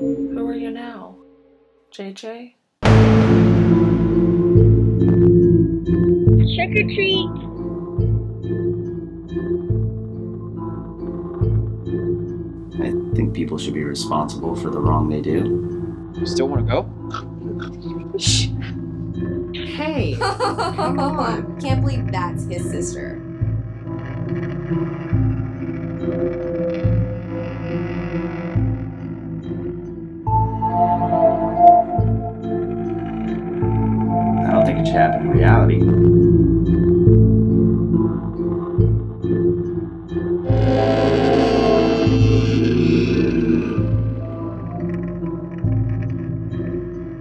Who are you now? JJ? Trick or treat. I think people should be responsible for the wrong they do. You still want to go? Hey, come on. Can't believe that's his sister. I don't think it should happen in reality.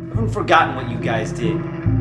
I haven't forgotten what you guys did.